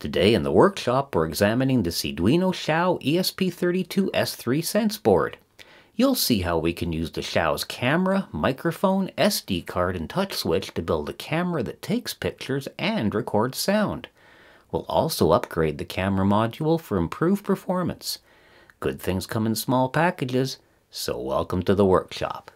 Today in the workshop, we're examining the Seeeduino Xiao ESP32S3 Sense board. You'll see how we can use the Xiao's camera, microphone, SD card, and touch switch to build a camera that takes pictures and records sound. We'll also upgrade the camera module for improved performance. Good things come in small packages, so welcome to the workshop.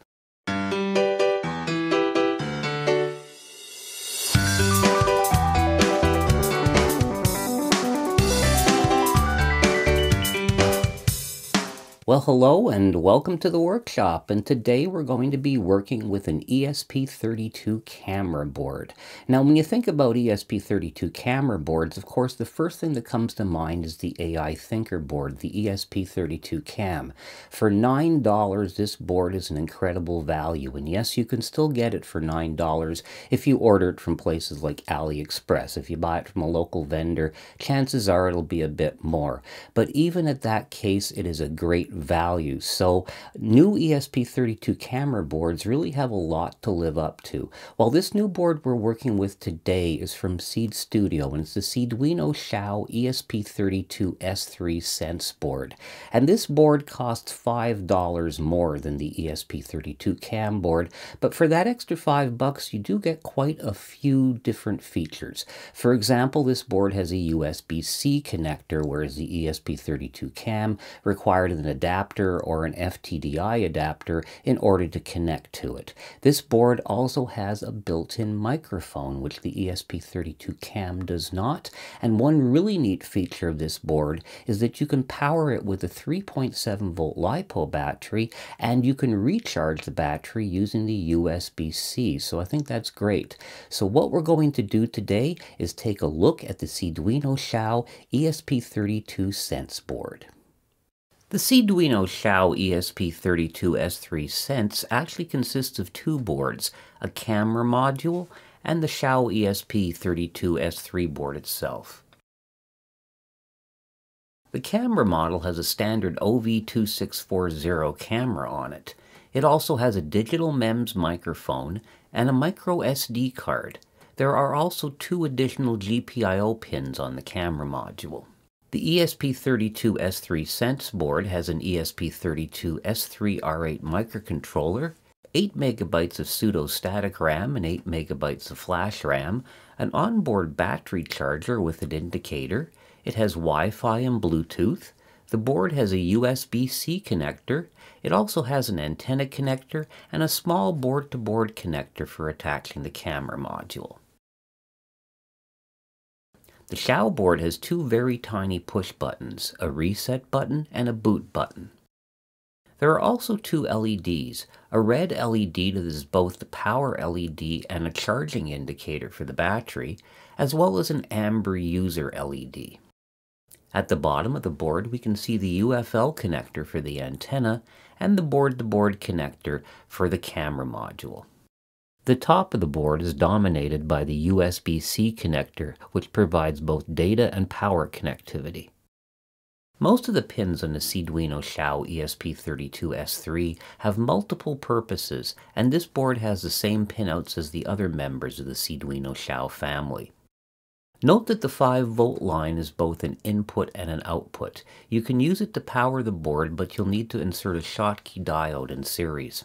Well, hello and welcome to the workshop. And today we're going to be working with an ESP32 camera board. Now, when you think about ESP32 camera boards, of course, the first thing that comes to mind is the AI Thinker board, the ESP32 Cam. For $9, this board is an incredible value. And yes, you can still get it for $9 if you order it from places like AliExpress. If you buy it from a local vendor, chances are it'll be a bit more. But even at that case, it is a great value. So new ESP32 camera boards really have a lot to live up to. While this new board we're working with today is from Seeed Studio and it's the Seeeduino Xiao ESP32 S3 Sense board. And this board costs $5 more than the ESP32 cam board, but for that extra 5 bucks you do get quite a few different features. For example, this board has a USB-C connector whereas the ESP32 cam required an adapter or an FTDI adapter in order to connect to it. This board also has a built-in microphone, which the ESP32 CAM does not. And one really neat feature of this board is that you can power it with a 3.7 volt LiPo battery, and you can recharge the battery using the USB-C. So I think that's great. So what we're going to do today is take a look at the Seeeduino Xiao ESP32 Sense board. The Seeeduino Xiao ESP32S3 Sense actually consists of two boards, a camera module and the Xiao ESP32S3 board itself. The camera model has a standard OV2640 camera on it. It also has a digital MEMS microphone and a micro SD card. There are also two additional GPIO pins on the camera module. The ESP32S3 Sense board has an ESP32S3R8 microcontroller, 8 megabytes of pseudo-static RAM and 8 megabytes of flash RAM, an onboard battery charger with an indicator, it has Wi-Fi and Bluetooth, the board has a USB-C connector, it also has an antenna connector and a small board-to-board -board connector for attaching the camera module. The Xiao board has two very tiny push buttons, a reset button and a boot button. There are also two LEDs, a red LED that is both the power LED and a charging indicator for the battery, as well as an amber user LED. At the bottom of the board we can see the UFL connector for the antenna and the board-to-board -board connector for the camera module. The top of the board is dominated by the USB-C connector, which provides both data and power connectivity. Most of the pins on the Seeeduino Xiao ESP32S3 have multiple purposes, and this board has the same pinouts as the other members of the Seeeduino Xiao family. Note that the 5 volt line is both an input and an output. You can use it to power the board, but you'll need to insert a Schottky diode in series.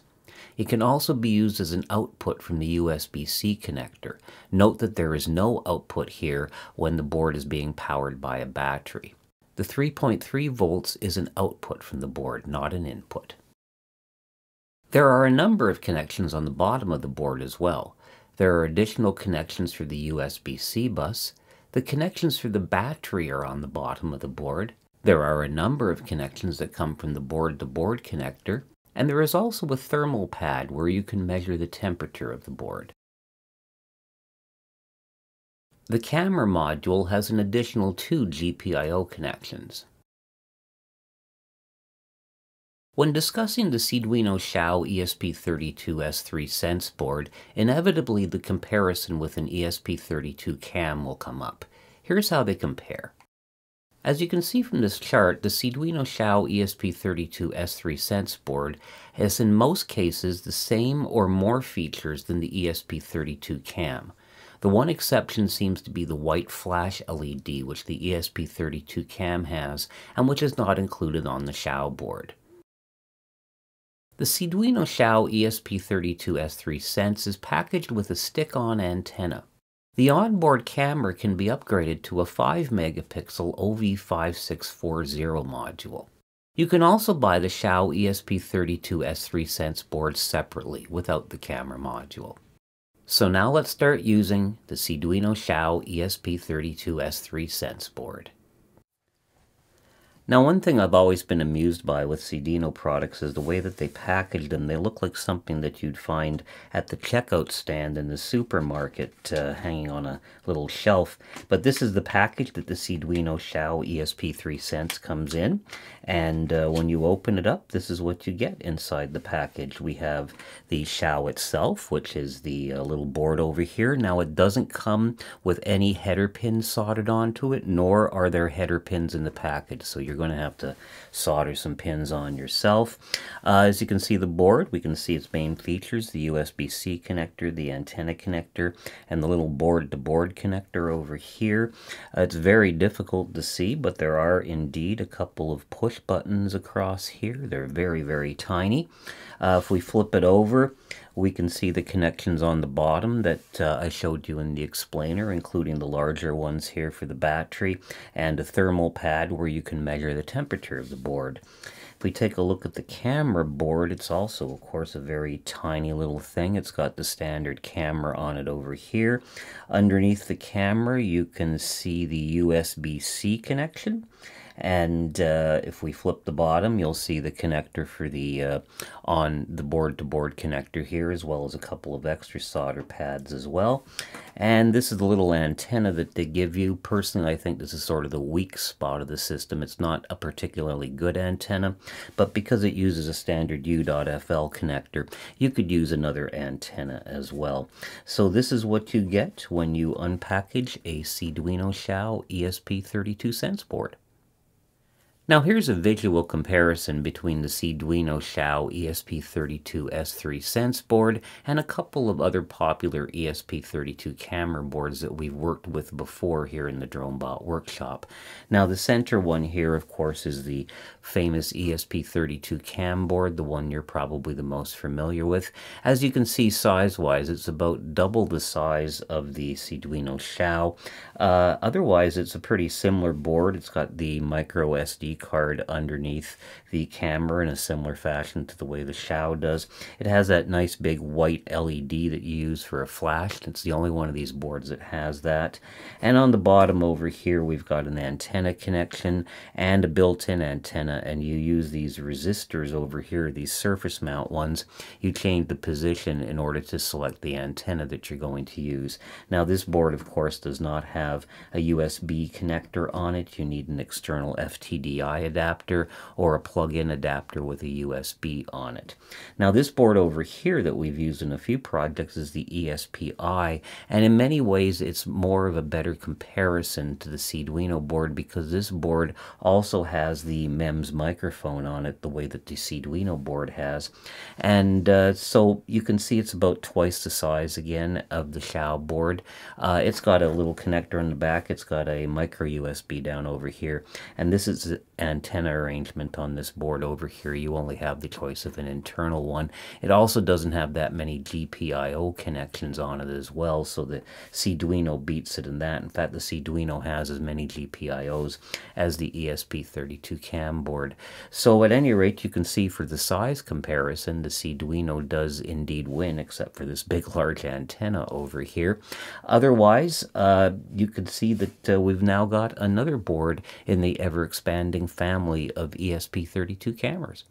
It can also be used as an output from the USB-C connector. Note that there is no output here when the board is being powered by a battery. The 3.3 volts is an output from the board, not an input. There are a number of connections on the bottom of the board as well. There are additional connections for the USB-C bus. The connections for the battery are on the bottom of the board. There are a number of connections that come from the board-to-board -board connector, and there is also a thermal pad where you can measure the temperature of the board. The camera module has an additional two GPIO connections. When discussing the Seeeduino Xiao ESP32S3 Sense board, inevitably the comparison with an ESP32 CAM will come up. Here's how they compare. As you can see from this chart, the Seeeduino Xiao ESP32 S3 Sense board has in most cases the same or more features than the ESP32 CAM. The one exception seems to be the white flash LED, which the ESP32 cam has, and which is not included on the Xiao board. The Seeeduino Xiao ESP32S3 Sense is packaged with a stick-on antenna. The onboard camera can be upgraded to a 5 megapixel OV5640 module. You can also buy the Xiao ESP32S3 Sense board separately without the camera module. So now let's start using the Seeeduino Xiao ESP32S3 Sense board. Now, one thing I've always been amused by with Seeeduino products is the way that they package them. They look like something that you'd find at the checkout stand in the supermarket uh, hanging on a little shelf. But this is the package that the Seeeduino Xiao ESP3 Sense comes in. And uh, when you open it up, this is what you get inside the package. We have the Xiao itself, which is the uh, little board over here. Now, it doesn't come with any header pins soldered onto it, nor are there header pins in the package. So you're going to have to solder some pins on yourself. Uh, as you can see the board, we can see its main features, the USB-C connector, the antenna connector, and the little board-to-board -board connector over here. Uh, it's very difficult to see, but there are indeed a couple of push buttons across here. They're very, very tiny. Uh, if we flip it over, we can see the connections on the bottom that uh, I showed you in the explainer, including the larger ones here for the battery, and a thermal pad where you can measure the temperature of the board. If we take a look at the camera board, it's also, of course, a very tiny little thing. It's got the standard camera on it over here. Underneath the camera, you can see the USB-C connection. And uh, if we flip the bottom, you'll see the connector for the uh, on the board-to-board connector here, as well as a couple of extra solder pads as well. And this is the little antenna that they give you. Personally, I think this is sort of the weak spot of the system. It's not a particularly good antenna, but because it uses a standard U.FL connector, you could use another antenna as well. So this is what you get when you unpackage a Seeeduino Xiao ESP32 Sense board. Now here's a visual comparison between the Seeeduino Xiao ESP32S3 Sense board and a couple of other popular ESP32 camera boards that we've worked with before here in the DroneBot workshop. Now the center one here, of course, is the famous ESP32 cam board, the one you're probably the most familiar with. As you can see size-wise, it's about double the size of the Seeeduino Xiao. Uh, otherwise, it's a pretty similar board. It's got the micro SD card underneath the camera in a similar fashion to the way the Xiao does. It has that nice big white LED that you use for a flash. It's the only one of these boards that has that. And on the bottom over here, we've got an antenna connection and a built-in antenna. And you use these resistors over here, these surface mount ones. You change the position in order to select the antenna that you're going to use. Now this board, of course, does not have a USB connector on it. You need an external FTDI adapter or a plug-in adapter with a USB on it. Now this board over here that we've used in a few projects is the ESP-EYE and in many ways it's more of a better comparison to the Seeeduino board because this board also has the MEMS microphone on it the way that the Seeeduino board has and uh, so you can see it's about twice the size again of the Xiao board. Uh, it's got a little connector in the back. It's got a micro USB down over here and this is antenna arrangement on this board over here. You only have the choice of an internal one. It also doesn't have that many GPIO connections on it as well, so the Seeeduino beats it in that. In fact, the Seeeduino has as many GPIOs as the ESP32 cam board. So at any rate, you can see for the size comparison, the Seeeduino does indeed win, except for this big, large antenna over here. Otherwise, uh, you can see that uh, we've now got another board in the ever-expanding family of ESP32 cameras.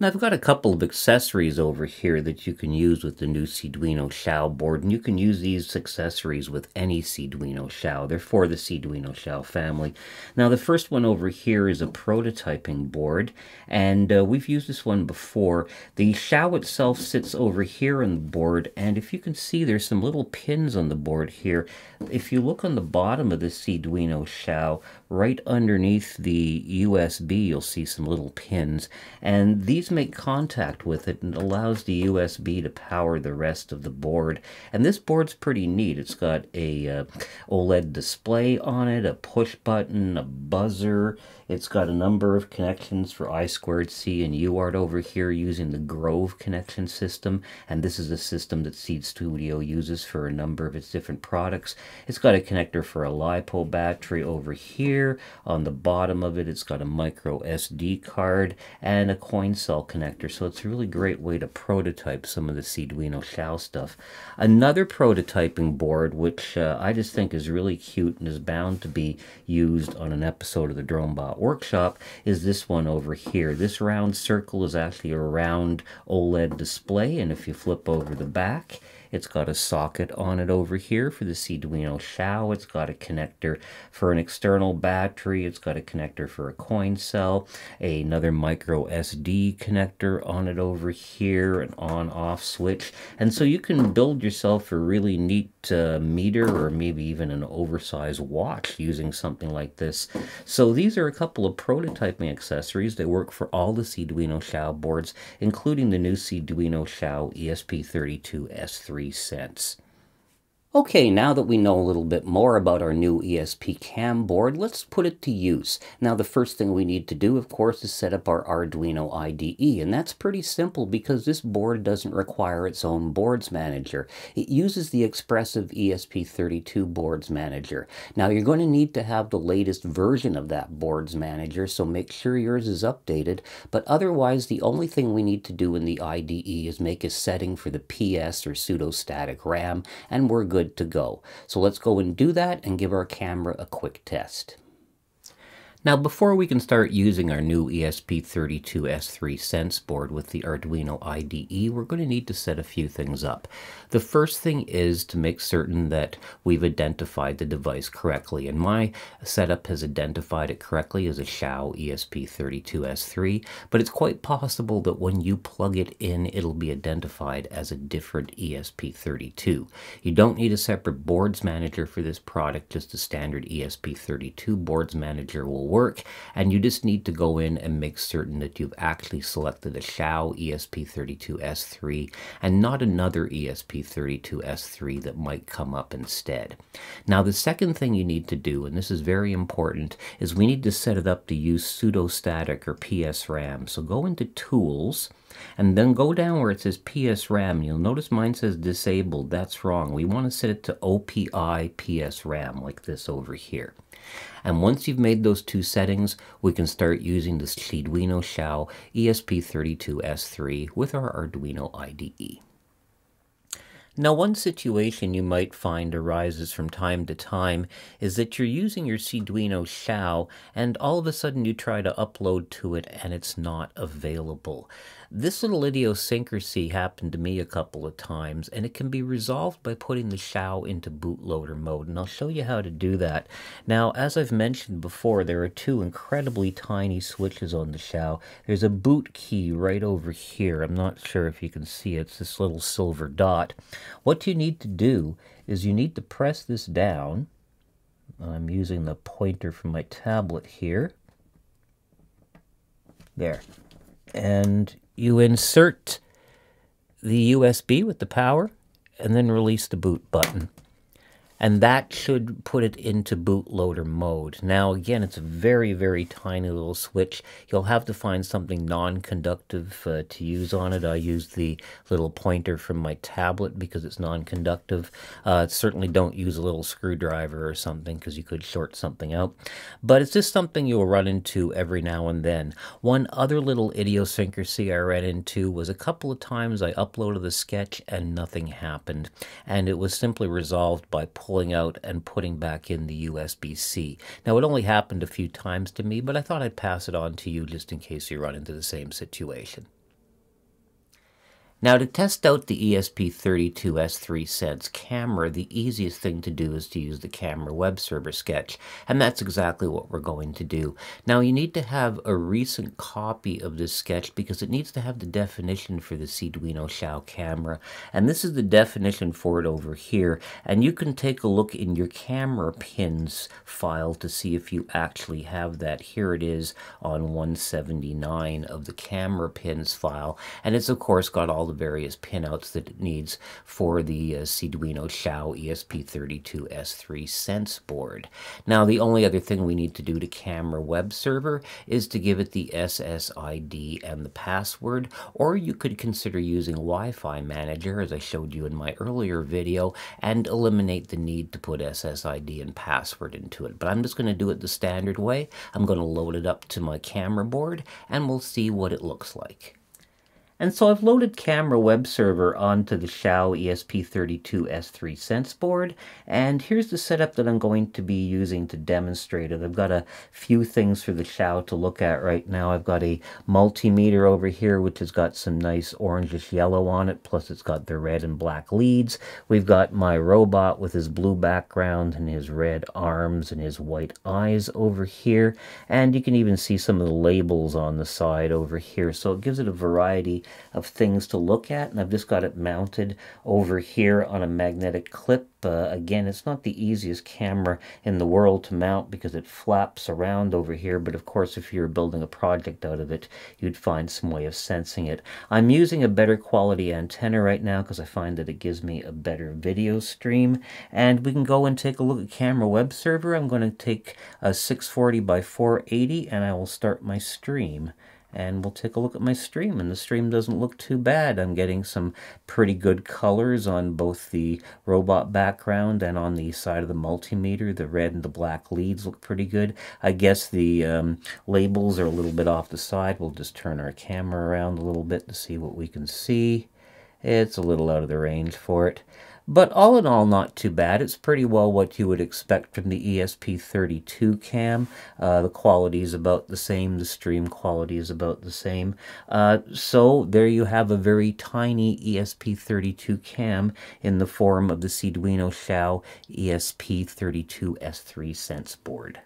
Now I've got a couple of accessories over here that you can use with the new Seeeduino Xiao board, and you can use these accessories with any Seeeduino Xiao. They're for the Seeeduino Xiao family. Now the first one over here is a prototyping board, and uh, we've used this one before. The Xiao itself sits over here on the board, and if you can see, there's some little pins on the board here. If you look on the bottom of the Seeeduino Xiao, right underneath the USB, you'll see some little pins, and these make contact with it and allows the USB to power the rest of the board. And this board's pretty neat. It's got a uh, OLED display on it, a push button, a buzzer. It's got a number of connections for I squared C and UART over here using the Grove connection system. And this is a system that Seeed Studio uses for a number of its different products. It's got a connector for a LiPo battery over here. On the bottom of it, it's got a micro SD card and a coin cell connector. So it's a really great way to prototype some of the Seeeduino Xiao stuff. Another prototyping board, which uh, I just think is really cute and is bound to be used on an episode of the DroneBot Workshop, is this one over here. This round circle is actually a round OLED display, and if you flip over the back, it's got a socket on it over here for the Seeeduino Xiao. It's got a connector for an external battery. It's got a connector for a coin cell, another micro SD connector on it over here, an on-off switch. And so you can build yourself a really neat uh, meter or maybe even an oversized watch using something like this. So these are a couple of prototyping accessories that work for all the Seeeduino Xiao boards, including the new Seeeduino Xiao ESP32S3 three Sense. Okay, now that we know a little bit more about our new ESP cam board, let's put it to use. Now the first thing we need to do, of course, is set up our Arduino IDE, and that's pretty simple because this board doesn't require its own boards manager. It uses the Espressif ESP32 boards manager. Now you're going to need to have the latest version of that boards manager, so make sure yours is updated, but otherwise the only thing we need to do in the IDE is make a setting for the PS or pseudo-static RAM, and we're good good to go. So let's go and do that and give our camera a quick test. Now before we can start using our new ESP32S3 Sense board with the Arduino IDE, we're going to need to set a few things up. The first thing is to make certain that we've identified the device correctly, and my setup has identified it correctly as a Xiao ESP32S3, but it's quite possible that when you plug it in, it'll be identified as a different ESP32. You don't need a separate boards manager for this product, just a standard ESP32 boards manager will work, and you just need to go in and make certain that you've actually selected a Xiao ESP32S3 and not another ESP32S3 that might come up instead. Now the second thing you need to do, and this is very important, is we need to set it up to use pseudo-static or PSRAM. So go into Tools, and then go down where it says PSRAM. You'll notice mine says disabled. That's wrong. We want to set it to OPI PSRAM like this over here. And once you've made those two settings, we can start using the Seeeduino Xiao ESP32S3 with our Arduino IDE. Now, one situation you might find arises from time to time is that you're using your Seeeduino Xiao, and all of a sudden you try to upload to it and it's not available. This little idiosyncrasy happened to me a couple of times, and it can be resolved by putting the Xiao into bootloader mode, and I'll show you how to do that. Now, as I've mentioned before, there are two incredibly tiny switches on the Xiao. There's a boot key right over here. I'm not sure if you can see it. It's this little silver dot. What you need to do is you need to press this down. I'm using the pointer from my tablet here. There. And you insert the USB with the power and then release the boot button and that should put it into bootloader mode. Now, again, it's a very, very tiny little switch. You'll have to find something non-conductive uh, to use on it. I use the little pointer from my tablet because it's non-conductive. Uh, certainly don't use a little screwdriver or something because you could short something out. But it's just something you'll run into every now and then. One other little idiosyncrasy I ran into was a couple of times I uploaded the sketch and nothing happened. And it was simply resolved by out and putting back in the USB-C. Now, it only happened a few times to me, but I thought I'd pass it on to you just in case you run into the same situation. Now to test out the ESP32S3 Sense camera, the easiest thing to do is to use the camera web server sketch, and that's exactly what we're going to do. Now you need to have a recent copy of this sketch because it needs to have the definition for the Seeeduino Xiao camera, and this is the definition for it over here, and you can take a look in your camera pins file to see if you actually have that. Here it is on 179 of the camera pins file, and it's of course got all the various pinouts that it needs for the uh, Seeeduino Xiao ESP32S3 Sense board. Now, the only other thing we need to do to Camera Web Server is to give it the SSID and the password, or you could consider using Wi-Fi Manager, as I showed you in my earlier video, and eliminate the need to put SSID and password into it. But I'm just going to do it the standard way. I'm going to load it up to my camera board, and we'll see what it looks like. And so I've loaded Camera Web Server onto the Xiao ESP32 S3 Sense board, and here's the setup that I'm going to be using to demonstrate it. I've got a few things for the Xiao to look at right now. I've got a multimeter over here, which has got some nice orangish yellow on it, plus it's got the red and black leads. We've got my robot with his blue background and his red arms and his white eyes over here, and you can even see some of the labels on the side over here, so it gives it a variety of things to look at. And I've just got it mounted over here on a magnetic clip. Uh, again, it's not the easiest camera in the world to mount because it flaps around over here. But of course, if you're building a project out of it, you'd find some way of sensing it. I'm using a better quality antenna right now because I find that it gives me a better video stream. And we can go and take a look at camera web server. I'm going to take a 640 by 480 and I will start my stream and we'll take a look at my stream. And the stream doesn't look too bad. I'm getting some pretty good colors on both the robot background and on the side of the multimeter. The red and the black leads look pretty good. I guess the um, labels are a little bit off the side. We'll just turn our camera around a little bit to see what we can see. It's a little out of the range for it but all in all, not too bad. It's pretty well what you would expect from the ESP32 cam. Uh, the quality is about the same. The stream quality is about the same. Uh, so there you have a very tiny ESP32 cam in the form of the Seeeduino Xiao ESP32S3 Sense board.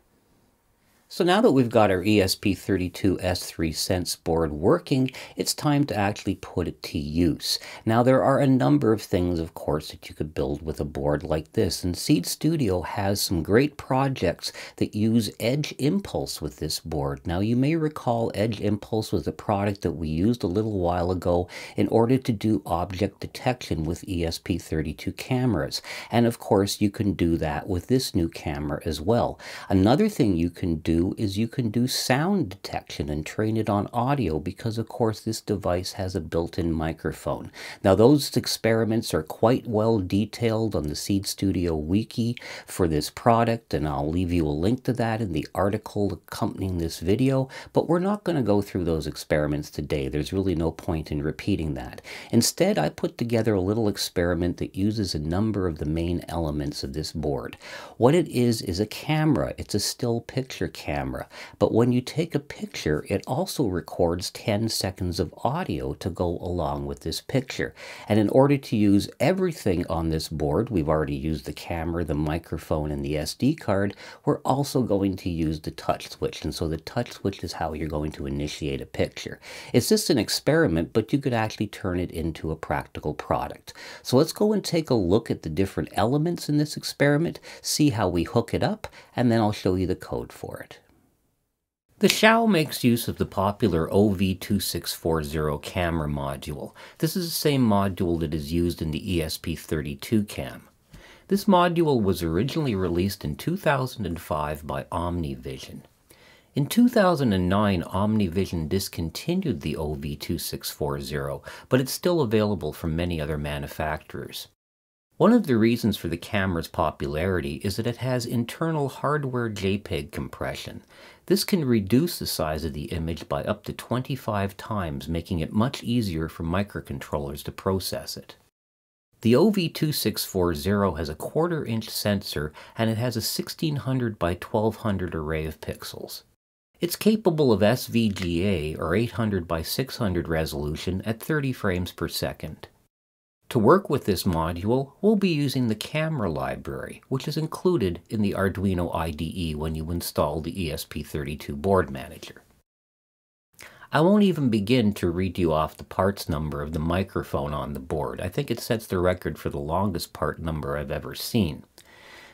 So now that we've got our ESP32S3 Sense board working, it's time to actually put it to use. Now there are a number of things, of course, that you could build with a board like this, and Seeed Studio has some great projects that use Edge Impulse with this board. Now you may recall Edge Impulse was a product that we used a little while ago in order to do object detection with ESP32 cameras, and of course you can do that with this new camera as well. Another thing you can do is you can do sound detection and train it on audio because of course this device has a built-in microphone. Now those experiments are quite well detailed on the Seeed Studio wiki for this product and I'll leave you a link to that in the article accompanying this video, but we're not going to go through those experiments today. There's really no point in repeating that. Instead, I put together a little experiment that uses a number of the main elements of this board. What it is is a camera. It's a still picture camera camera. But when you take a picture, it also records 10 seconds of audio to go along with this picture. And in order to use everything on this board, we've already used the camera, the microphone, and the SD card, we're also going to use the touch switch. And so the touch switch is how you're going to initiate a picture. It's just an experiment, but you could actually turn it into a practical product. So let's go and take a look at the different elements in this experiment, see how we hook it up, and then I'll show you the code for it. The Xiao makes use of the popular OV2640 camera module. This is the same module that is used in the ESP32 cam. This module was originally released in 2005 by OmniVision. In 2009, OmniVision discontinued the OV2640, but it's still available from many other manufacturers. One of the reasons for the camera's popularity is that it has internal hardware JPEG compression. This can reduce the size of the image by up to 25 times, making it much easier for microcontrollers to process it. The OV2640 has a quarter inch sensor and it has a 1600 by 1200 array of pixels. It's capable of SVGA or 800 by 600 resolution at 30 frames per second. To work with this module, we'll be using the camera library, which is included in the Arduino IDE when you install the ESP32 board manager. I won't even begin to read you off the parts number of the microphone on the board. I think it sets the record for the longest part number I've ever seen.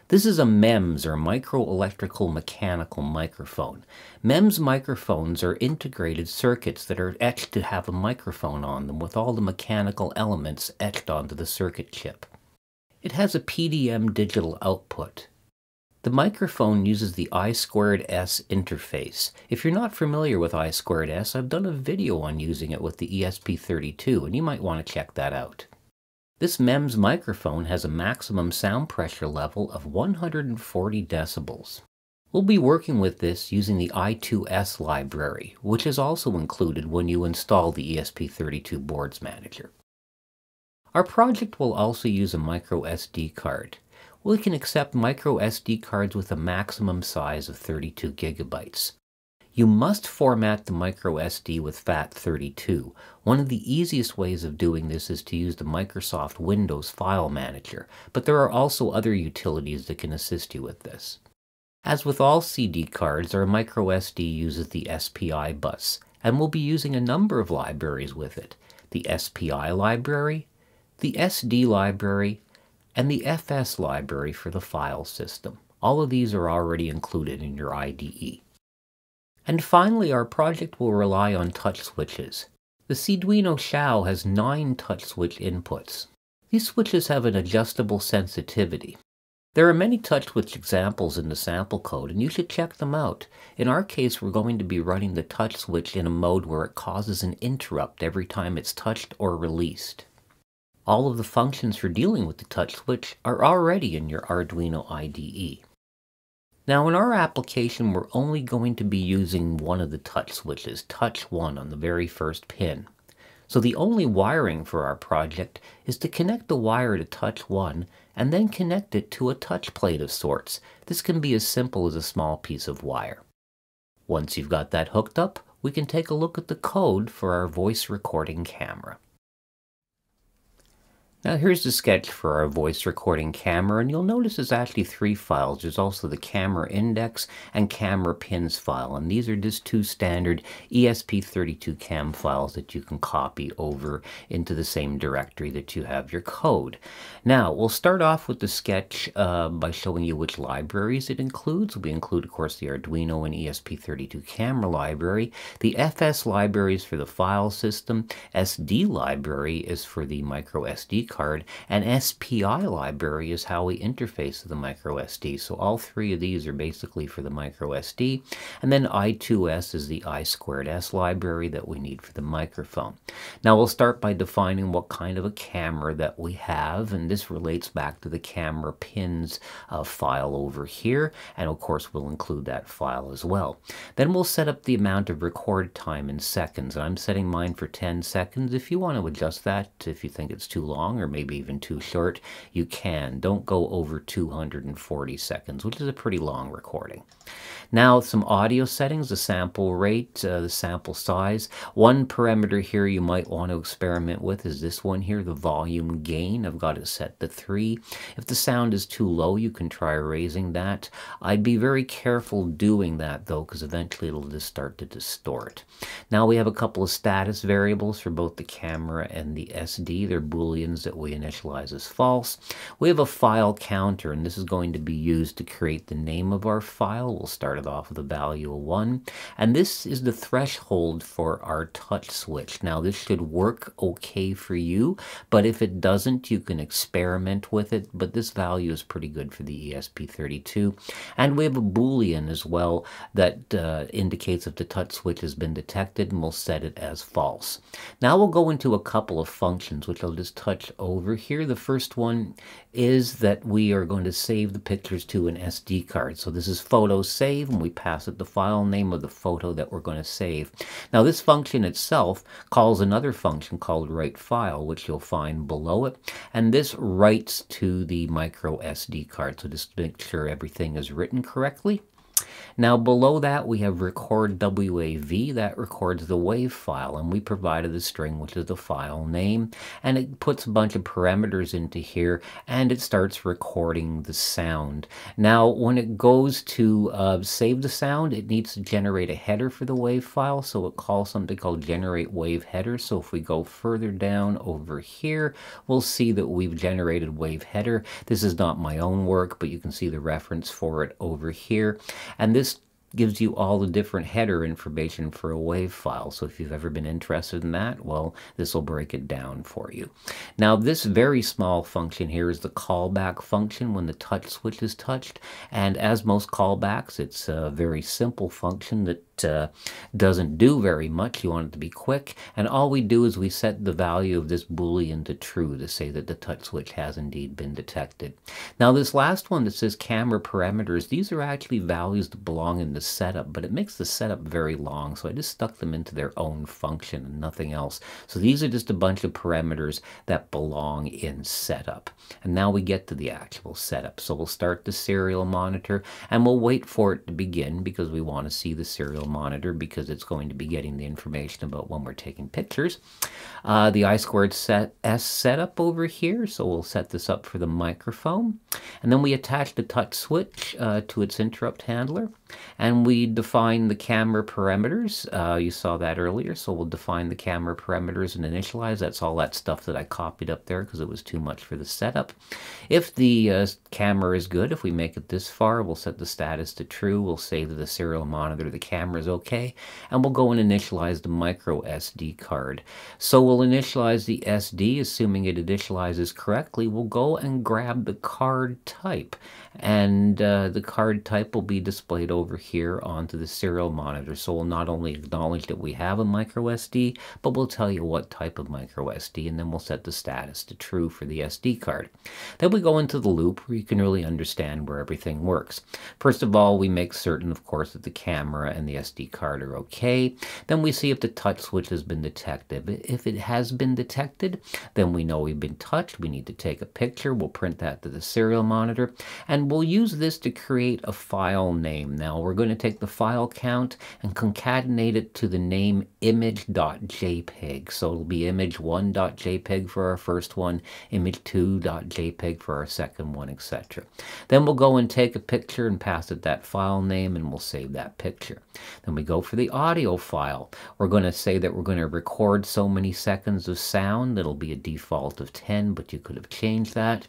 This is a MEMS or microelectrical mechanical microphone. MEMS microphones are integrated circuits that are etched to have a microphone on them with all the mechanical elements etched onto the circuit chip. It has a PDM digital output. The microphone uses the I squared S interface. If you're not familiar with I squared S, I've done a video on using it with the ESP32 and you might want to check that out. This MEMS microphone has a maximum sound pressure level of 140 decibels. We'll be working with this using the I2S library, which is also included when you install the ESP32 Boards Manager. Our project will also use a micro SD card. We can accept micro SD cards with a maximum size of 32 gigabytes. You must format the microSD with FAT32. One of the easiest ways of doing this is to use the Microsoft Windows File Manager, but there are also other utilities that can assist you with this. As with all SD cards, our microSD uses the SPI bus, and we'll be using a number of libraries with it. The SPI library, the SD library, and the FS library for the file system. All of these are already included in your IDE. And finally, our project will rely on touch switches. The Seeeduino Xiao has nine touch switch inputs. These switches have an adjustable sensitivity. There are many touch switch examples in the sample code, and you should check them out. In our case, we're going to be running the touch switch in a mode where it causes an interrupt every time it's touched or released. All of the functions for dealing with the touch switch are already in your Arduino IDE. Now in our application, we're only going to be using one of the touch switches, touch 1 on the very first pin. So the only wiring for our project is to connect the wire to touch 1 and then connect it to a touch plate of sorts. This can be as simple as a small piece of wire. Once you've got that hooked up, we can take a look at the code for our voice recording camera. Now here's the sketch for our voice recording camera, and you'll notice there's actually three files. There's also the camera index and camera pins file, and these are just two standard ESP32 cam files that you can copy over into the same directory that you have your code. Now, we'll start off with the sketch uh, by showing you which libraries it includes. We include, of course, the Arduino and ESP32 camera library. The FS library is for the file system. SD library is for the micro SD card, and SPI library is how we interface to the microSD. So all three of these are basically for the microSD, and then I2S is the I squared S library that we need for the microphone. Now we'll start by defining what kind of a camera that we have, and this relates back to the camera pins uh, file over here, and of course we'll include that file as well. Then we'll set up the amount of record time in seconds. I'm setting mine for 10 seconds. If you want to adjust that, if you think it's too long, or maybe even too short, you can. Don't go over 240 seconds, which is a pretty long recording. Now, some audio settings, the sample rate, uh, the sample size. One parameter here you might want to experiment with is this one here, the volume gain. I've got it set to 3. If the sound is too low, you can try raising that. I'd be very careful doing that, though, because eventually it'll just start to distort. Now we have a couple of status variables for both the camera and the SD. They're booleans that we initialize as false. We have a file counter, and this is going to be used to create the name of our file. We'll start it off with a value of 1. And this is the threshold for our touch switch. Now, this should work okay for you, but if it doesn't, you can experiment with it. But this value is pretty good for the ESP32. And we have a Boolean as well that uh, indicates if the touch switch has been detected, and we'll set it as false. Now we'll go into a couple of functions, which I'll just touch over here. The first one is that we are going to save the pictures to an SD card. So this is photo save, and we pass it the file name of the photo that we're going to save. Now this function itself calls another function called write file, which you'll find below it. And this writes to the micro SD card. So just make sure everything is written correctly. Now below that we have record WAV that records the WAV file and we provided the string which is the file name and it puts a bunch of parameters into here and it starts recording the sound. Now when it goes to uh, save the sound it needs to generate a header for the WAV file so it calls something called generate WAV header so if we go further down over here we'll see that we've generated WAV header. This is not my own work but you can see the reference for it over here and this gives you all the different header information for a WAV file. So if you've ever been interested in that, well, this will break it down for you. Now, this very small function here is the callback function when the touch switch is touched. And as most callbacks, it's a very simple function that uh, doesn't do very much. You want it to be quick. And all we do is we set the value of this boolean to true to say that the touch switch has indeed been detected. Now this last one that says camera parameters, these are actually values that belong in the setup, but it makes the setup very long. So I just stuck them into their own function and nothing else. So these are just a bunch of parameters that belong in setup. And now we get to the actual setup. So we'll start the serial monitor and we'll wait for it to begin because we want to see the serial monitor because it's going to be getting the information about when we're taking pictures. Uh, the I squared set S setup over here, so we'll set this up for the microphone. And then we attach the touch switch uh, to its interrupt handler. And we define the camera parameters. Uh, you saw that earlier, so we'll define the camera parameters and initialize. That's all that stuff that I copied up there because it was too much for the setup. If the uh, camera is good, if we make it this far, we'll set the status to true. We'll say to the serial monitor the camera is okay, and we'll go and initialize the micro SD card. So we'll initialize the SD, assuming it initializes correctly. We'll go and grab the card type, and uh, the card type will be displayed over here onto the serial monitor. So we'll not only acknowledge that we have a micro SD, but we'll tell you what type of micro SD, and then we'll set the status to true for the SD card. Then we go into the loop where you can really understand where everything works. First of all, we make certain, of course, that the camera and the SD card are okay. Then we see if the touch switch has been detected. If it has been detected, then we know we've been touched. We need to take a picture. We'll print that to the serial monitor, and we'll use this to create a file name. Now, we're going to take the file count and concatenate it to the name image.jpg. So it'll be image1.jpg for our first one, image2.jpg for our second one, etc. Then we'll go and take a picture and pass it that file name and we'll save that picture. Then we go for the audio file. We're going to say that we're going to record so many seconds of sound. It'll be a default of 10, but you could have changed that.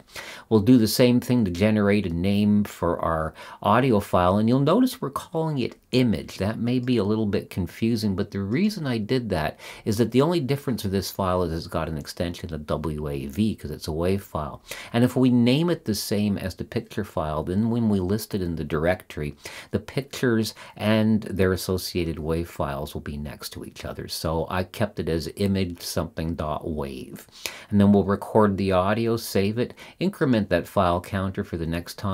We'll do the same thing to generate a name for our audio file, and you'll notice we're calling it image. That may be a little bit confusing, but the reason I did that is that the only difference with this file is it's got an extension of WAV because it's a WAV file. And if we name it the same as the picture file, then when we list it in the directory, the pictures and their associated WAV files will be next to each other. So I kept it as image something dot wave. And then we'll record the audio, save it, increment that file counter for the next time.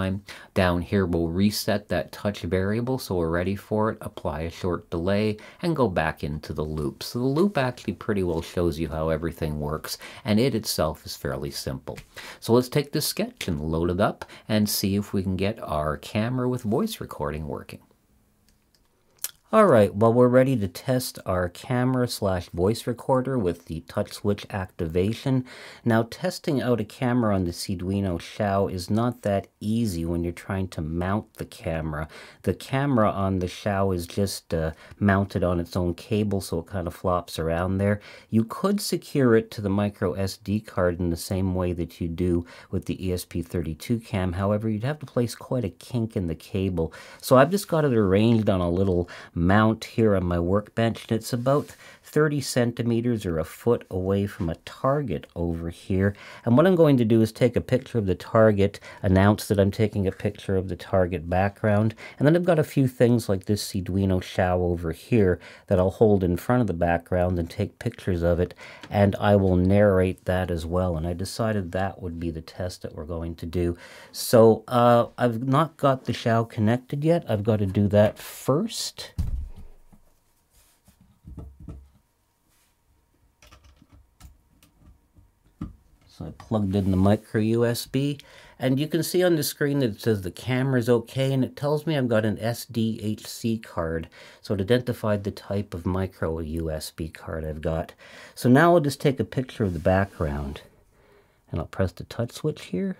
Down here, we'll reset that touch variable so we're ready for it, apply a short delay, and go back into the loop. So the loop actually pretty well shows you how everything works, and it itself is fairly simple. So let's take this sketch and load it up and see if we can get our camera with voice recording working. All right, well, we're ready to test our camera slash voice recorder with the touch switch activation. Now, testing out a camera on the Seeeduino Xiao is not that easy when you're trying to mount the camera. The camera on the Xiao is just uh, mounted on its own cable, so it kind of flops around there. You could secure it to the micro SD card in the same way that you do with the ESP32 cam. However, you'd have to place quite a kink in the cable. So I've just got it arranged on a little mount here on my workbench, and it's about 30 centimeters or a foot away from a target over here. And what I'm going to do is take a picture of the target, announce that I'm taking a picture of the target background, and then I've got a few things like this Seeeduino Xiao over here that I'll hold in front of the background and take pictures of it, and I will narrate that as well. And I decided that would be the test that we're going to do. So uh, I've not got the Xiao connected yet. I've got to do that first. So I plugged in the micro USB And you can see on the screen that it says the camera is okay, and it tells me I've got an SDHC card. So it identified the type of micro USB card I've got. So now I'll just take a picture of the background. And I'll press the touch switch here.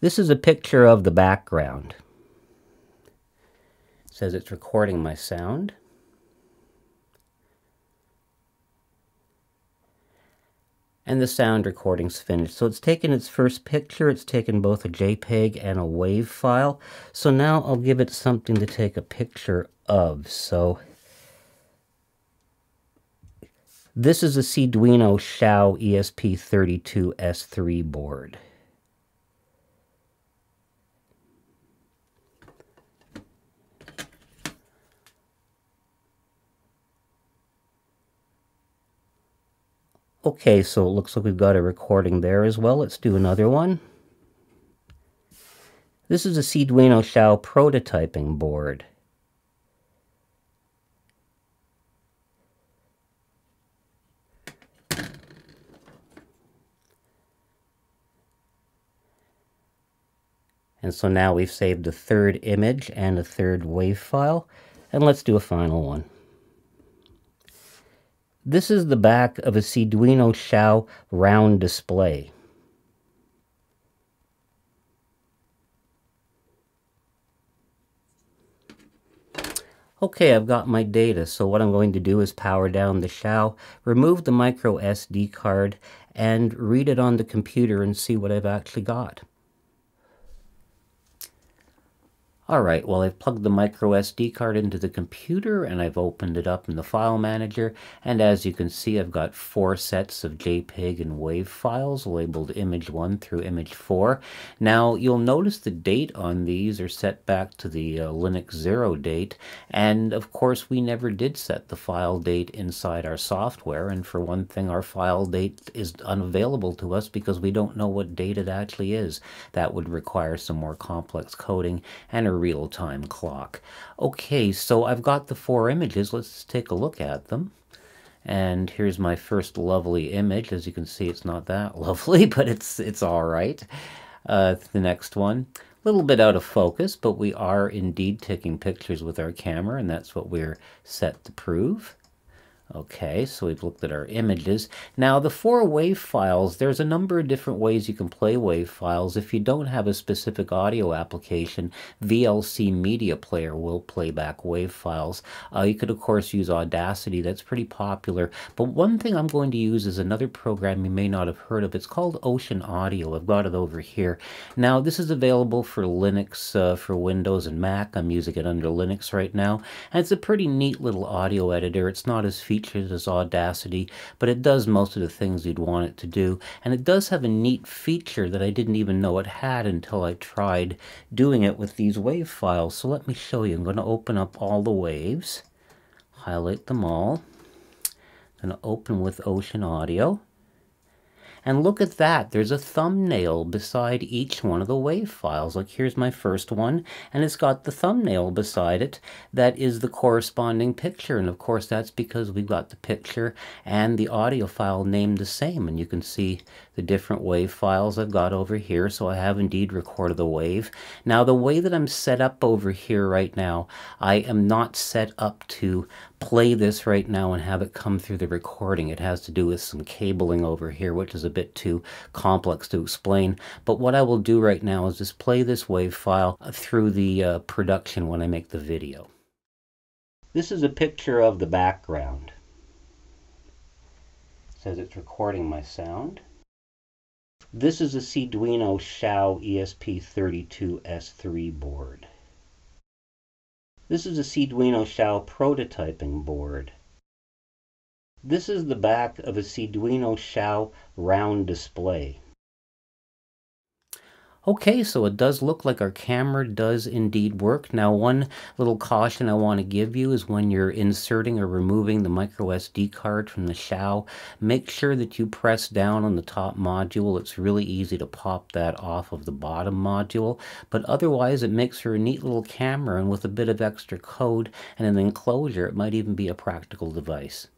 This is a picture of the background. It says it's recording my sound. And the sound recording's finished. So it's taken its first picture, it's taken both a JPEG and a WAV file. So now I'll give it something to take a picture of. So this is a Seeeduino Xiao ESP32S3 board. Okay, so it looks like we've got a recording there as well. Let's do another one. This is a Seeeduino Xiao prototyping board. And so now we've saved a third image and a third wave file. And let's do a final one. This is the back of a Seeeduino Xiao round display. Okay, I've got my data, so what I'm going to do is power down the Xiao, remove the micro SD card, and read it on the computer and see what I've actually got. All right, well, I've plugged the micro SD card into the computer and I've opened it up in the file manager. And as you can see, I've got four sets of JPEG and WAV files labeled image 1 through image 4. Now, you'll notice the date on these are set back to the uh, Linux 0 date. And of course, we never did set the file date inside our software. And for one thing, our file date is unavailable to us because we don't know what date it actually is. That would require some more complex coding and a real-time clock. Okay, so I've got the four images. Let's take a look at them. And here's my first lovely image. As you can see, it's not that lovely, but it's it's all right. Uh, the next one, a little bit out of focus, but we are indeed taking pictures with our camera, and that's what we're set to prove. Okay, so we've looked at our images. Now the four WAV files, there's a number of different ways you can play WAV files. If you don't have a specific audio application, VLC Media Player will play back WAV files. Uh, you could of course use Audacity, that's pretty popular. But one thing I'm going to use is another program you may not have heard of. It's called Ocean Audio. I've got it over here. Now this is available for Linux, uh, for Windows and Mac. I'm using it under Linux right now. And it's a pretty neat little audio editor. It's not as featured features as Audacity, but it does most of the things you'd want it to do. And it does have a neat feature that I didn't even know it had until I tried doing it with these wave files. So let me show you. I'm going to open up all the waves, highlight them all. I'm going to open with Ocean Audio. And look at that, there's a thumbnail beside each one of the WAV files. Like here's my first one, and it's got the thumbnail beside it that is the corresponding picture. And of course, that's because we've got the picture and the audio file named the same. And you can see the different WAV files I've got over here. So I have indeed recorded the wave. Now, the way that I'm set up over here right now, I am not set up to play this right now and have it come through the recording. It has to do with some cabling over here, which is a bit too complex to explain. But what I will do right now is just play this WAV file through the uh, production when I make the video. This is a picture of the background. It says it's recording my sound. This is a Seeeduino Xiao ESP32S3 board. This is a Seeeduino Xiao prototyping board. This is the back of a Seeeduino Xiao round display. Okay, so it does look like our camera does indeed work. Now, one little caution I want to give you is when you're inserting or removing the micro SD card from the Xiao, make sure that you press down on the top module. It's really easy to pop that off of the bottom module, but otherwise it makes for a neat little camera, and with a bit of extra code and an enclosure, it might even be a practical device.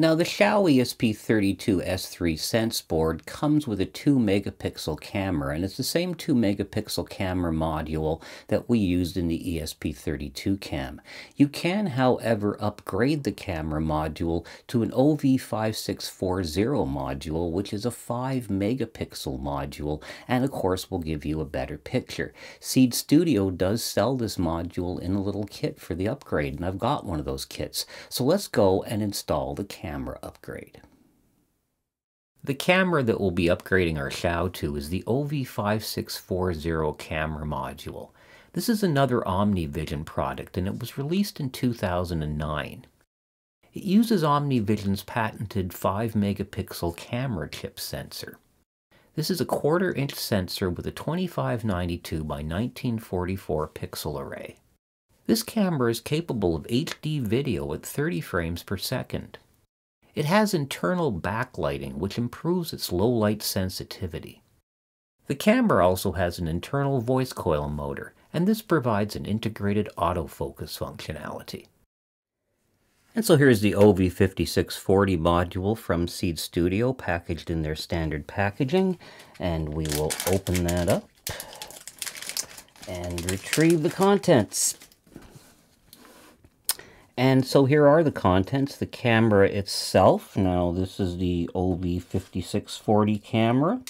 Now the Xiao ESP32 S3 Sense board comes with a 2 megapixel camera and it's the same 2 megapixel camera module that we used in the ESP32 cam. You can however upgrade the camera module to an OV5640 module which is a 5 megapixel module and of course will give you a better picture. Seeed Studio does sell this module in a little kit for the upgrade and I've got one of those kits. So let's go and install the camera camera upgrade. The camera that we'll be upgrading our Xiao to is the OV5640 camera module. This is another OmniVision product and it was released in 2009. It uses OmniVision's patented 5 megapixel camera chip sensor. This is a quarter inch sensor with a 2592 by 1944 pixel array. This camera is capable of HD video at 30 frames per second. It has internal backlighting, which improves its low light sensitivity. The camera also has an internal voice coil motor, and this provides an integrated autofocus functionality. And so here's the OV5640 module from Seeed Studio packaged in their standard packaging. And we will open that up and retrieve the contents. And so here are the contents, the camera itself. Now this is the OV5640 camera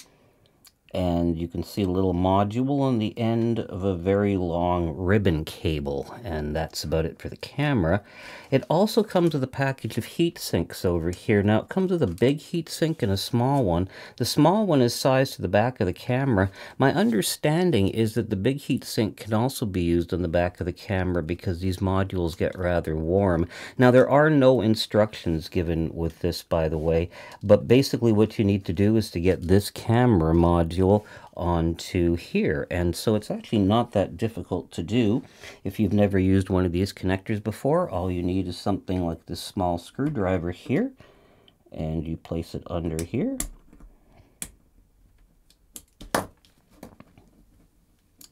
and you can see a little module on the end of a very long ribbon cable and that's about it for the camera. It also comes with a package of heat sinks over here. Now it comes with a big heat sink and a small one. The small one is sized to the back of the camera. My understanding is that the big heat sink can also be used on the back of the camera because these modules get rather warm. Now there are no instructions given with this by the way but basically what you need to do is to get this camera module module onto here. And so it's actually not that difficult to do. If you've never used one of these connectors before, all you need is something like this small screwdriver here. And you place it under here.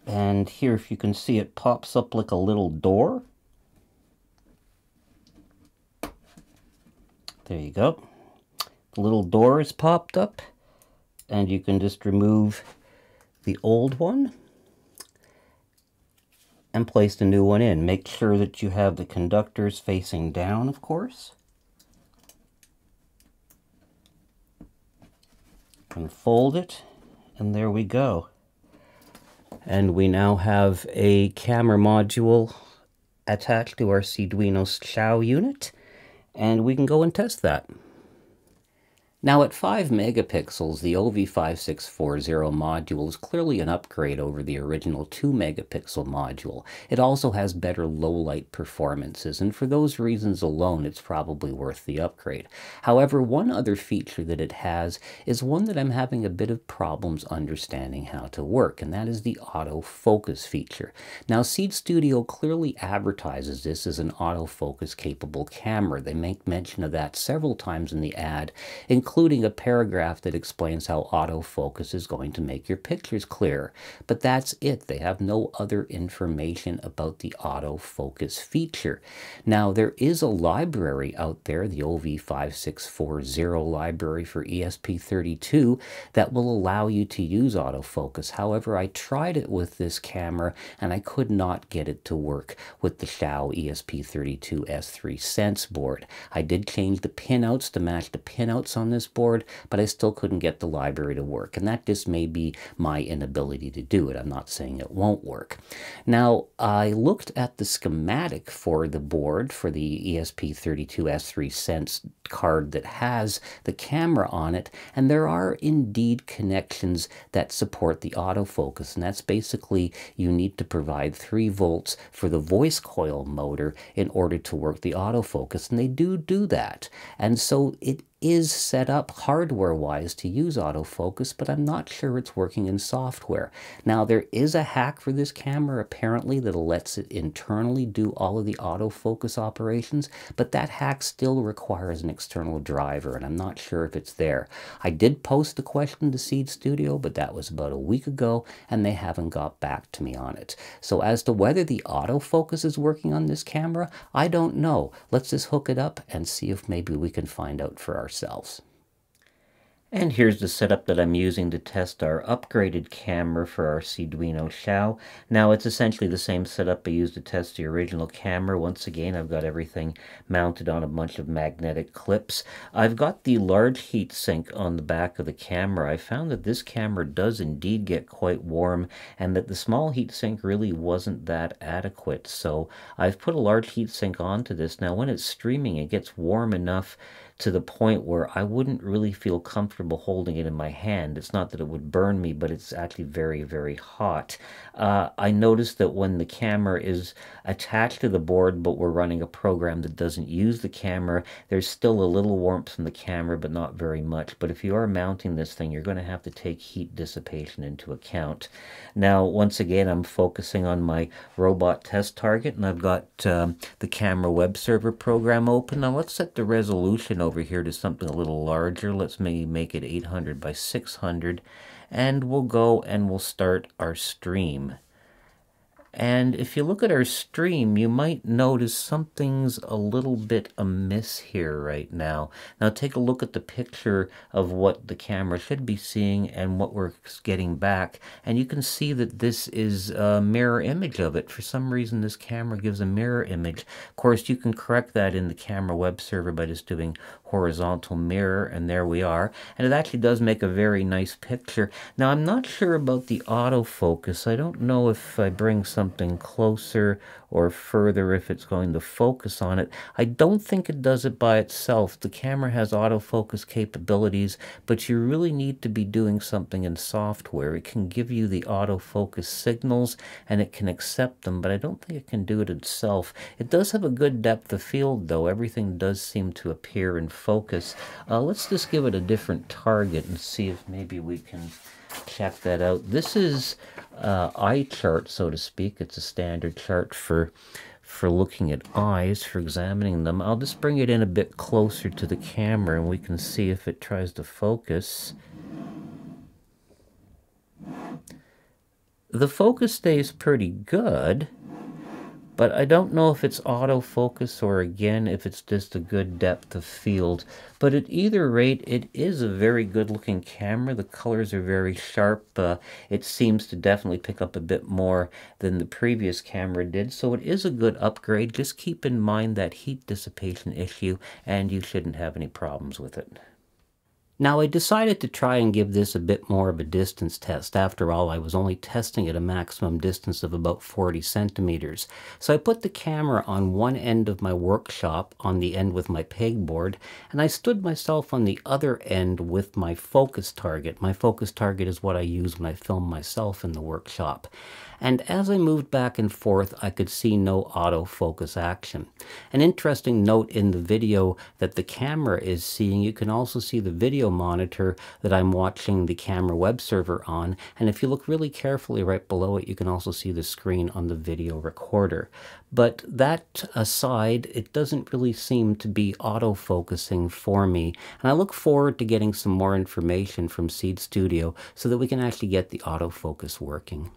And here, if you can see, it pops up like a little door. There you go. The little door is popped up and you can just remove the old one and place the new one in. Make sure that you have the conductors facing down, of course. And fold it, and there we go. And we now have a camera module attached to our Seeeduino Xiao unit, and we can go and test that. Now at 5 megapixels, the OV5640 module is clearly an upgrade over the original 2 megapixel module. It also has better low light performances, and for those reasons alone, it's probably worth the upgrade. However, one other feature that it has is one that I'm having a bit of problems understanding how to work, and that is the autofocus feature. Now, Seeed Studio clearly advertises this as an autofocus capable camera. They make mention of that several times in the ad, including including a paragraph that explains how autofocus is going to make your pictures clear. But that's it. They have no other information about the autofocus feature. Now, there is a library out there, the OV5640 library for ESP32, that will allow you to use autofocus. However, I tried it with this camera and I could not get it to work with the Xiao ESP32 S3 Sense board. I did change the pinouts to match the pinouts on this this board, but I still couldn't get the library to work. And that just may be my inability to do it. I'm not saying it won't work. Now, I looked at the schematic for the board for the ESP32S3 Sense card that has the camera on it, and there are indeed connections that support the autofocus, and that's basically you need to provide 3 volts for the voice coil motor in order to work the autofocus, and they do do that. And so it is set up hardware-wise to use autofocus, but I'm not sure it's working in software. Now, there is a hack for this camera, apparently, that lets it internally do all of the autofocus operations, but that hack still requires an external driver, and I'm not sure if it's there. I did post the question to Seeed Studio, but that was about a week ago, and they haven't got back to me on it. So as to whether the autofocus is working on this camera, I don't know. Let's just hook it up and see if maybe we can find out for ourselves. And here's the setup that I'm using to test our upgraded camera for our Seeeduino Xiao. Now it's essentially the same setup I used to test the original camera. Once again, I've got everything mounted on a bunch of magnetic clips. I've got the large heat sink on the back of the camera. I found that this camera does indeed get quite warm and that the small heat sink really wasn't that adequate. So I've put a large heat sink onto this. Now when it's streaming, it gets warm enough to the point where I wouldn't really feel comfortable holding it in my hand. It's not that it would burn me, but it's actually very, very hot. Uh, I noticed that when the camera is attached to the board, but we're running a program that doesn't use the camera, there's still a little warmth from the camera, but not very much. But if you are mounting this thing, you're going to have to take heat dissipation into account. Now, once again, I'm focusing on my robot test target, and I've got um, the camera web server program open. Now, let's set the resolution over here to something a little larger. Let's maybe make it 800 by 600 and we'll go and we'll start our stream. And if you look at our stream, you might notice something's a little bit amiss here right now. Now take a look at the picture of what the camera should be seeing and what we're getting back. And you can see that this is a mirror image of it. For some reason, this camera gives a mirror image. Of course, you can correct that in the camera web server by just doing horizontal mirror, and there we are. And it actually does make a very nice picture. Now, I'm not sure about the autofocus. I don't know if I bring something closer or further if it's going to focus on it. I don't think it does it by itself. The camera has autofocus capabilities, but you really need to be doing something in software. It can give you the autofocus signals and it can accept them, but I don't think it can do it itself. It does have a good depth of field, though. Everything does seem to appear in focus. Uh, let's just give it a different target and see if maybe we can check that out. This is uh, eye chart, so to speak. It's a standard chart for for looking at eyes, for examining them. I'll just bring it in a bit closer to the camera and we can see if it tries to focus. The focus stays pretty good. But I don't know if it's autofocus or again if it's just a good depth of field. But at either rate, it is a very good looking camera. The colors are very sharp. Uh, it seems to definitely pick up a bit more than the previous camera did. So it is a good upgrade. Just keep in mind that heat dissipation issue and you shouldn't have any problems with it. Now I decided to try and give this a bit more of a distance test. After all, I was only testing at a maximum distance of about 40 centimeters. So I put the camera on one end of my workshop, on the end with my pegboard, and I stood myself on the other end with my focus target. My focus target is what I use when I film myself in the workshop and as I moved back and forth, I could see no autofocus action. An interesting note in the video that the camera is seeing, you can also see the video monitor that I'm watching the camera web server on, and if you look really carefully right below it, you can also see the screen on the video recorder. But that aside, it doesn't really seem to be autofocusing for me. And I look forward to getting some more information from Seeed Studio so that we can actually get the autofocus working.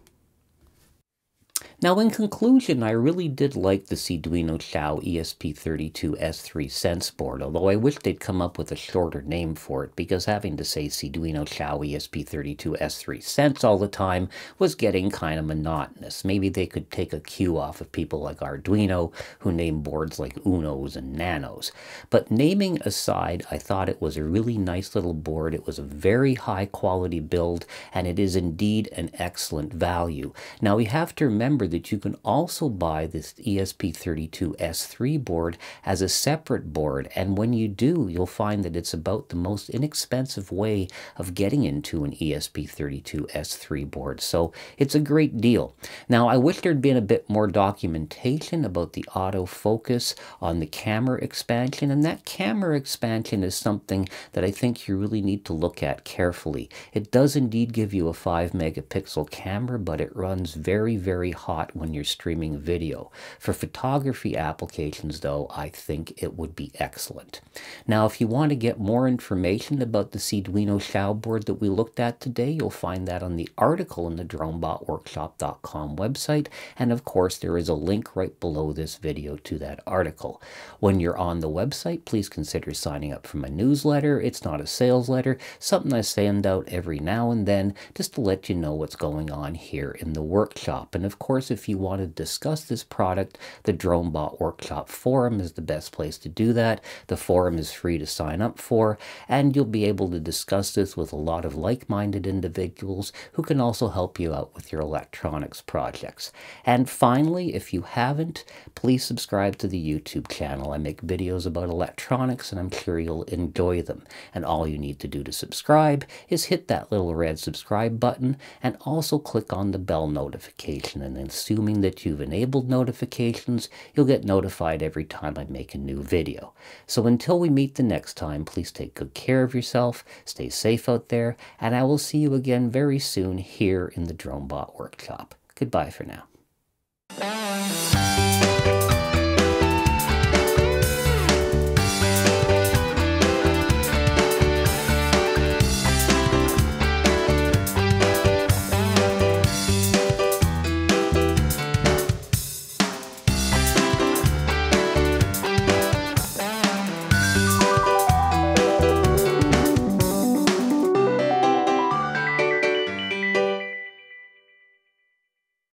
Now, in conclusion, I really did like the Seeeduino Xiao ESP32 S3 Sense board, although I wish they'd come up with a shorter name for it, because having to say Seeeduino Xiao ESP32 S3 Sense all the time was getting kind of monotonous. Maybe they could take a cue off of people like Arduino, who name boards like Unos and Nanos. But naming aside, I thought it was a really nice little board. It was a very high quality build, and it is indeed an excellent value. Now, we have to remember that you can also buy this ESP32S3 board as a separate board. And when you do, you'll find that it's about the most inexpensive way of getting into an ESP32S3 board. So it's a great deal. Now, I wish there'd been a bit more documentation about the autofocus on the camera expansion. And that camera expansion is something that I think you really need to look at carefully. It does indeed give you a 5 megapixel camera, but it runs very, very hot when you're streaming video. For photography applications, though, I think it would be excellent. Now, if you want to get more information about the Seeeduino Xiao board that we looked at today, you'll find that on the article in the DronebotWorkshop.com website. And of course, there is a link right below this video to that article. When you're on the website, please consider signing up for my newsletter. It's not a sales letter, something I send out every now and then just to let you know what's going on here in the workshop. And of course, if you want to discuss this product, the DroneBot Workshop Forum is the best place to do that. The forum is free to sign up for, and you'll be able to discuss this with a lot of like-minded individuals who can also help you out with your electronics projects. And finally, if you haven't, please subscribe to the YouTube channel. I make videos about electronics, and I'm sure you'll enjoy them. And all you need to do to subscribe is hit that little red subscribe button and also click on the bell notification. And assuming that you've enabled notifications, you'll get notified every time I make a new video. So until we meet the next time, please take good care of yourself, stay safe out there, and I will see you again very soon here in the DroneBot Workshop. Goodbye for now.